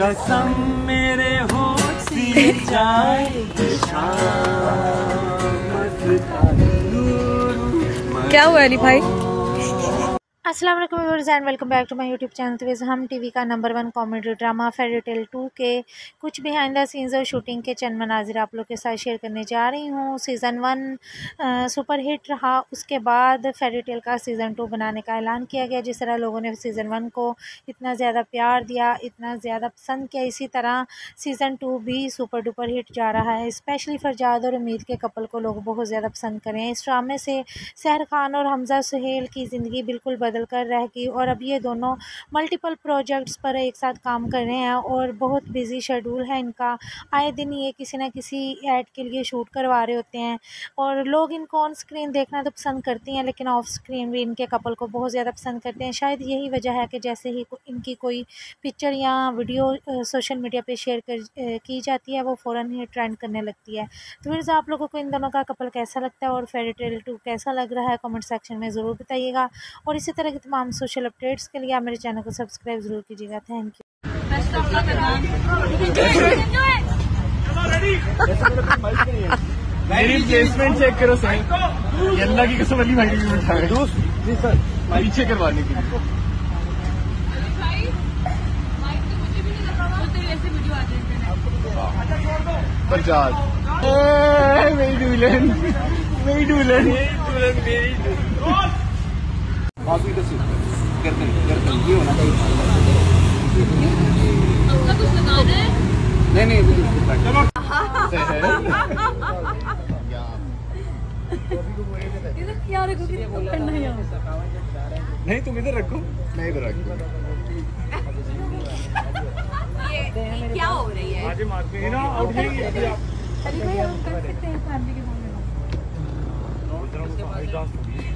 कसम मेरे हो क्या हुआ अली भाई? Viewers and welcome back to my YouTube channel. तो हम टीवी का number one comedy drama fairy tale two के कुछ बिहाइंड द सीन्स और शूटिंग के चंद मनाजिर आप लोग के साथ शेयर करने जा रही हूँ। सीज़न वन सुपर हिट रहा। उसके बाद फेरी टेल का सीज़न टू बनाने का ऐलान किया गया। जिस तरह लोगों ने सीज़न वन को इतना ज़्यादा प्यार दिया, इतना ज़्यादा पसंद किया, इसी तरह सीज़न टू भी सुपर डुपर हिट जा रहा है। स्पेशली फरजाद और उम्मीद के कपल को लोग बहुत ज़्यादा पसंद करें। इस ड्रामे से सहर खान और हमजा सुहेल की ज़िंदगी बिल्कुल बदल बदल कर रहेगी और अब ये दोनों मल्टीपल प्रोजेक्ट्स पर एक साथ काम कर रहे हैं और बहुत बिज़ी शेड्यूल है इनका। आए दिन ये किसी ना किसी ऐड के लिए शूट करवा रहे होते हैं और लोग इनको ऑन स्क्रीन देखना तो पसंद करती हैं लेकिन ऑफ़ स्क्रीन भी इनके कपल को बहुत ज़्यादा पसंद करते हैं। शायद यही वजह है कि जैसे ही इनकी कोई पिक्चर या वीडियो सोशल मीडिया पे शेयर कर की जाती है वो फ़ौर ही ट्रेंड करने लगती है। तो फिर आप लोगों को इन दोनों का कपल कैसा लगता है और फेरी टेल टू कैसा लग रहा है कमेंट सेक्शन में ज़रूर बताइएगा और इसी तरह तरह की तमाम सोशल अपडेट्स के लिए आप मेरे चैनल को सब्सक्राइब ज़रूर कीजिएगा। थैंक यू मेरी प्लेसमेंट चेक करो सही अल्लाह की कसम अली भाई की बिठा जी सर। पीछे करवाने के लिए। पचास मेरी डूलन मेरी डूलन मेरी डूलन बाकी तो गर्दन गर्दन ये होना चाहिए। नहीं नहीं नहीं तुम इधर रखो। मैं इधर रखूँ। क्या हो रही है हैं ना आउट जाएँगे अभी भाई हम कर सकते हैं फैमिली के हाँ।